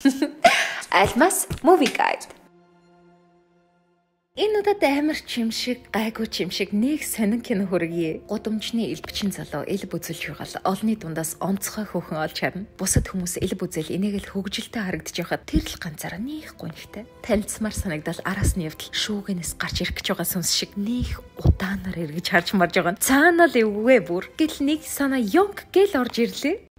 Almas Movie Guide Энэ удаад амар чимшиг, гайгүй чимшиг нэг сонин кино хүргэе. Гудамжны элбчин залуу эл бүзэлж байгаа л олны дундаас онцгой хөөхөн олж харна. Бусад хүмүүс эл бүзэл энийг л хөвгөлтэй харагдаж байхад тэр л ганцаараа нэх гонхтой. Танилцмаар санагдал араас нь явдал шүүгэнээс гарч ирэх гэж байгаа сүнс шиг нэх удаанаар эргэж харж марж байгаа. Цаана л эвгүй бүр. Гэл нэг санаа ёнг гэл орж ирлээ.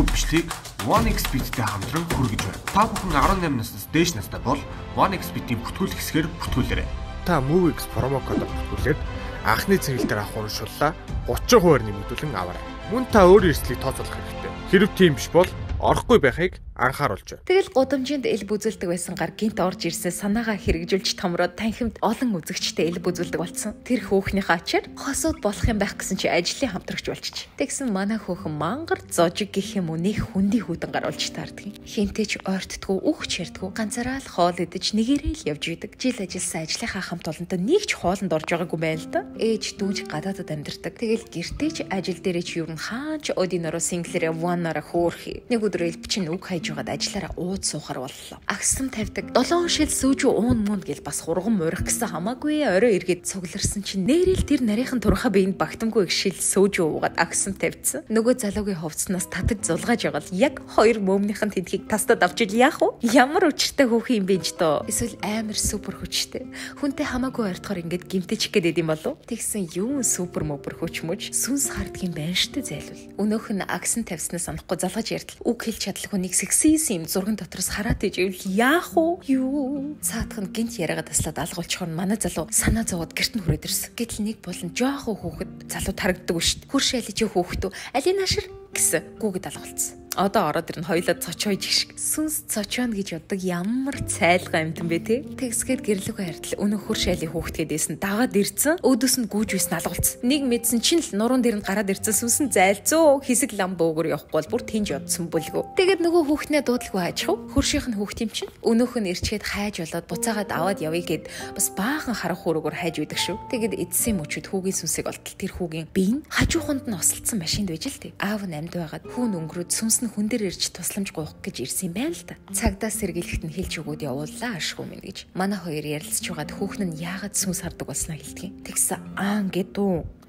Энэхүү бичлэгийг 1xbit-тэй хамтран хүргэж байна. Та бүхэн 18 наснаас дээш настай бол 1xbit-ийн бүртгүүлэх хэсгээр бүртгүүлээрэй та MovieX промо кодоор бүртгүүлээд анхны цэнгэлээр авах урамшууллаа 30% нэмэгдүүлэн аваарай. Мөн та өөр эрсдлийг тооцоолох хэрэгтэй. Хэрв тийм биш бол орохгүй байхыг анхааруулж байна. Тэгэл гудамжинд эл бүзүүлдэг байсан гар гинт орж ирсэн санаагаа хэрэгжүүлж томроод танхимд олон үзэгчтэй эл бүзүүлдэг болсон. Тэр хөөхнийхээ ачаар хосууд болох юм байх гэсэн чи ажлын хамтрагч болчих. Тэгсэн манай хөөхөн мангар зожиг гэх юм уу нэг хүндий хүдэн гаруулж таардаг. Хинтэж ойртдгүү үг чирдгүү ганцаараа л хоол идэж нэгээрээ л явж идэг. Жил ажилласан ажлынхаа хамт олонтой нэг ч хоолнд орж байгаагүй байл да. Ээж дүүж гадаадад амьдардаг. Тэгэл гэртээ ч ажил дээрээ ч юу н хаач одинороо синглэрэ ванаараа хөөрхи. Нэг өдөр элбчин үг хайж жугаад ажиллаараа ууд суухаар боллоо. Агсан тавьдаг 7 шил сүүжүү уун мунд гэл бас хурган мурих гэсэн хамаагүй орой эргээд цугларсан чинь нэрэл тэр нарийнхан турхаа биеинд багтамгүй их шил сүүжүү уугаад агсан тавьсан. Нөгөө залуугийн хувцснаас татаж зулгааж л яг хоёр мөмнийхэн тэдхийг тастад авч ил яах вэ? Ямар өчтэй хөөх юм бэ ч доо. Эсвэл амар супер хүчтэй. Хүнтэй хамаагүй ойртохоор ингээд гимтэчих гээд идэм болов. Тэгсэн юм супер мөбөр хүч мөч сүнс хардгийн байна штэ зайлвал. Өнөөх нь агсан тавьснаас санахгүй залгаж ярдл. Үг хэлж чадлаггүй нэг Сисэн юм зурган дотроос хараад иживэл яах вэ? Юу? Цаатах нь гинт яриагаа таслаад алгуулчих нь манай залуу санаа зовоод гэрт нь хүрээд ирсэн. Гэтэл нэг болон жоохон хүүхэд залуу тарагддаг шүү дээ. Хурш айлж хүүхдүү алийг нашир гэсэн гүгэд алгуулсан одоо ороод ирнэ хоёлоо цочойж шиг сүнс цочооно гэж боддог ямар цайлгаа амтан бэ те? Тэгсгээд гэрлүүгээ харьтал өнөө хөр шайлийн хүүхдгээдээс нь дагаад ирцэн өөдөөс нь гүүж үйс налгуулсан нэг мэдсэн чинь л нуруунд дэр нь гараад ирцэн сүнс нь зайлзуу хэсэг лам бөөгөр явахгүй бол бүр тэнж бодсон бүлгүү тэгээд нөгөө хүүхнээ дуудлаггүй хайчих уу? Хөршийнх нь хүүхд юм чинь. Өнөөх нь ирчгээд хайж болоод буцаагаад аваад явъя гэд бас баахан харах хүрэгөр хайж үйдэг шүү. Тэгээд эдсэн мөчүүд хүүгийн сүнсийг олтол тэр хүүгийн бие нь хажууханд нь осолцсон машинд байж л тээ. Аав нь амьд байгаад хүүн өнгөрөөд сүнс нь хүн дээр ирж тусламж гуйх гэж ирсэн юм байна л да. Цагдаа сэргийлэхт нь хэлж өгөөд явууллаа ашгүй минь гэж. Манай хоёр ярилцж байгаад хүүхэн нь яагаад сүнс хардаг болсноо хэлдэг. Тэгсэн аа гэдүү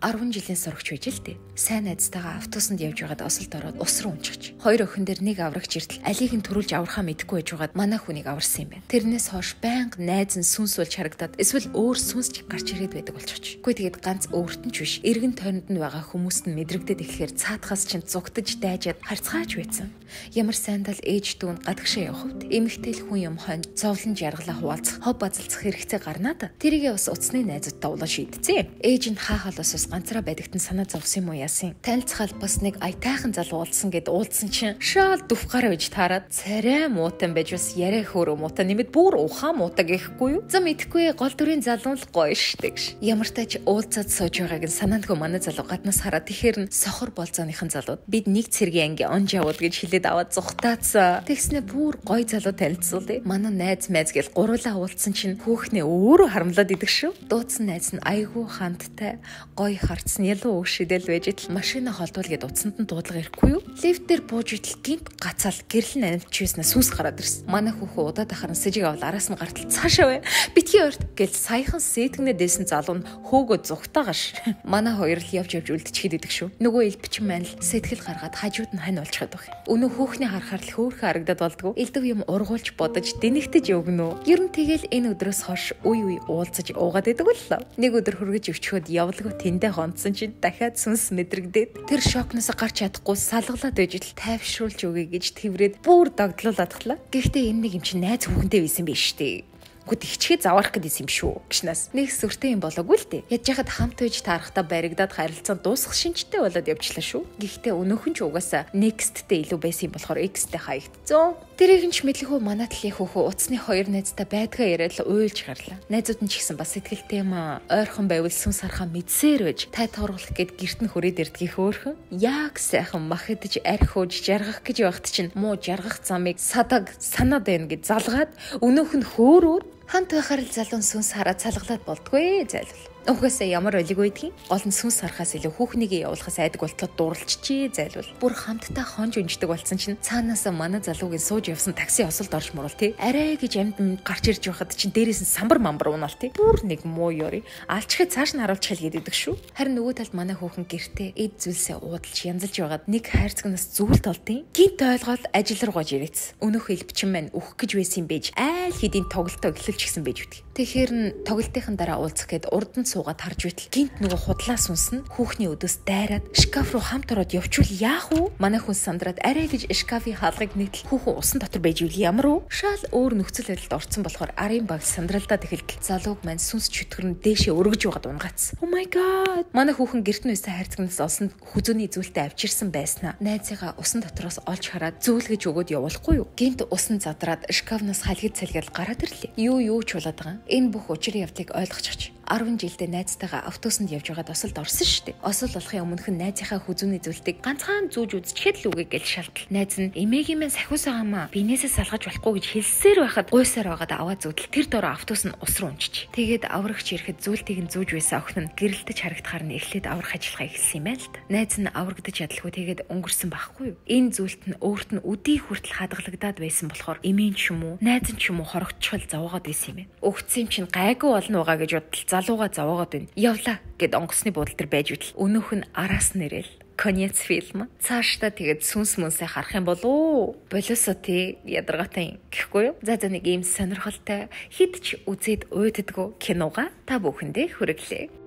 10 жилийн сурагч байж л дээ. Сайн найзтайгаа автобусанд явж байгаад осолд ороод ус руу унчихж. Хоёр охин дээр нэг аврагч иртэл алийг нь төрүүлж аврахаа мэдэхгүй байж байгаад манай хүнийг аварсан юм байна. Тэрнээс хойш байнга найз нь сүнс болж харагдаад эсвэл өөр сүнс ч гарч ирээд байдаг болчихч. Үгүй тэгээд ганц өөрт нь ч биш. Иргэн тойронд нь байгаа хүмүүст нь мэдрэгдээд эхлэхээр цаатахаас чинь зугтаж дайжаад харцгааж байсан. Ямар сайндал ээж дүүн гадагшаа хувьд эмэгтэй хүн юм хонь зовлон жаргалаа хуваалцах, хов базалцах хэрэгтэй гарнаа да. Тэрийгээ бас уцны найзуудтай улаа шийдцээ. Ээж нь хаа халаас бас ганцаараа байдагт нь санаа зовсон юм уу яасан. Танилцхал бас нэг аятайхан залуу уулзсан гэд уулзсан чинь шаал дүвхгаар байж таарад царай муутан байж бас яриа хөөрөө муута нэмэд бүр ухаан муута гэхгүй юу. За мэдхгүй гол дүрийн залуу л гоё штэ гэж. Ямар тач уулзаад сууж байгааг нь санаандгүй манай залуу гаднаас хараад тэгэхэр нь сохор болцооныхан залууд бид нэг цэргийн анги онж явууд гэж хэлээд аваад зүхтаацсан. Тэгснэ бүр гоё залуу танилцуулъя. Манай найз майз гэл гуруулаа уулзсан чинь хүүхнээ өөрөө харамлаад идэх шүү. Дуудсан найз нь айгүй хандтай гоё харцсан ялуу өгшидэл байж итл машина холдвол гэд утсанд нь дуудлага ирэхгүй юу? Лифт дээр бууж итл гинт гацаал гэрэл нанчижсэн сүнс гараад ирсэн. Манай хүүхүү удаад ахаар нь сэжиг авал араас нь гартал цаашаа бай. Битгий ойрт гэл саяхан сэтгнээ дэсэн залуу нь хөөгөө зүгтаагаш. Манай хоёр л явж явж үлдчихэд идэг шүү. Нөгөө элбчин маань л сэтгэл гаргаад хажууд нь хань болчиход байх. Өнөө хөөхний харахаар л хөөхөн харагдаад болдгоо. Элдв юм ургуулж бодож дэнэгтэж өгнө. Ер нь тэгэл энэ өдрөөс хойш уй уй уулзаж уугаад идэг боллоо. Нэг өдөр хөргөж өвчхөд явлаггүй тэндээ Тэндээ хонцсон чинь дахиад сүнс мэдрэгдээд тэр шокноос гарч чадахгүй салгалаад байж л тайвшруулж өгье гэж тврээд бүр догдлуулаадглаа. Гэхдээ энэ нэг юм чинь найз хүүхэнтэй байсан биш үү? Гүд ихчгээ заваарах гэдсэн юм шүү. Гişнээс нэг сүртэй юм болоогүй л дээ. Ядж яхад хамт үйж таарахтаа баригдаад харилцан дуусах шинжтэй болоод явчлаа шүү. Гэхдээ өнөөхөн ч угаасаа next-тэй илүү байсан юм болохоор x-тэй хаягдцсан. Тэрийг нь ч мэдлэхүү манай талын хөөхөө уцсны хоёр найзтай байдгаа яриад л уйлж гарлаа. Найзууд нь ч гэсэн бас сэтгэлтэй юм аа. Ойрхон байвал сүн сархаа мэдсээр байж тай тооруулах гээд герт нь хүрээд ирдгийг хөөхөн. Яг сайхан мах идэж арх ууж жаргах гэж байхад чинь муу жаргах замыг садаг санаад байна гэж залгаад өнөөх нь хөөрөөд Хант байхаар л залуун сүнс хараад цалглаад болдгүй зайлвал. Угсаа ямар олиг байдгийг гол нь сүнс харахаас илүү хүүхнийгээ явуулахаас айдаг болтлоо дурлжчээ зайлвал. Бүр хамтдаа хонж өнждөг болсон чинь цаанаас манай залуугийн сууж явсан такси осолд орж мурал тий. Арай гэж амд гарч ирж байхад чинь дээрээс нь самбар мамбар унаал тий. Бүр нэг муу ёри. Алчхыг цааш нь харуулж хэл гэдэг шүү. Харин нөгөө талд манай хүүхэн гэртээ эд зүйлсээ уудалж янзалж байгаад нэг хайрцагнаас зүйлт олдیں۔ гинт ойлгоод ажил руу гож ирээц өнөөх элбчин маань өөх гэж байсан юм байж айл хэдийн тоглолтоо эхлүүлж гисэн байж үтг тэгэхээр нь тоглолтын дараа уулзах гээд урд нь суугаад харж байтал гинт нөгөө худлаа сүнсэн хүүхний өдөөс дайраад шкаф руу хамт ороод явчвал яах вэ? Манай хүн сандраад арай гэж шкафын хаалгыг нэгтэл хүүхэн усан дотор байж үл ямар уу? Шал өөр нөхцөл байдалд орсон болохоор арын баг сандралдаад эхэлтэл залууг маань сүнс чөтгөр нь дээшээ өргөж байгаад унгац. Oh my god. Манай хүүхэн гэрт нь байсан хайрцагнаас олсон хүзөөний зүйлтэй авчирсан байснаа найзыгаа усан дотроос олж хараад зөөлгөж өгөөд явуулахгүй юу? Гинт усан задраад шкафнаас халгид цалгиал гараад ирлээ. Юу юу ч болоод байгаа. Энэ бүх учир явдлыг ойлгочих 10 жилдээ найзтайгаа автобусанд явж байгаад осолд орсон шүү дээ. Осол болохын өмнөх нь найзынхаа хүзүүний зүйлтийг ганцхан зүүж үзчихэд л үгүй гэж шалтал. Найз нь эмээгийн мэн сахиусаа хамаа бинээсээ салгаж болохгүй гэж хэлсээр байхад гуйсаар байгаад аваа зүудэл тэр дөрөө автобус нь ус руу унчиж. Тэгээд аврагч ирэхэд зүйлтийг нь зүүж байсан охин нь гэрэлтэж харагдахаар нь эхлээд аврах ажиллагаа эхэлсэн юм байна л да. Найз нь аврагдаж ядалгүй тэгээд өнгөрсөн байхгүй юу? Энэ зүйлт нь өөрт нь үдий хүртэл хадгалагдаад байсан болохоор эмийн ч юм уу, найз нь ч юм уу хорогдчихвол заваагаад байсан юм. Өгцсөн чинь гайгүй болно байгаа гэж бодтол залууга зовоогоод байна. Явла гэд онгоцны буудлын дээр байж үтл. Өнөөх нь араас нэрэл конец фильм. Цаашдаа тэгээд сүнс мөнсөө харах юм болоо. Болосо тий ядаргатай гэхгүй юу? За за нэг ийм сонирхолтой хит ч үзээд уйддгүү кинога та бүхэндээ хүргэлээ.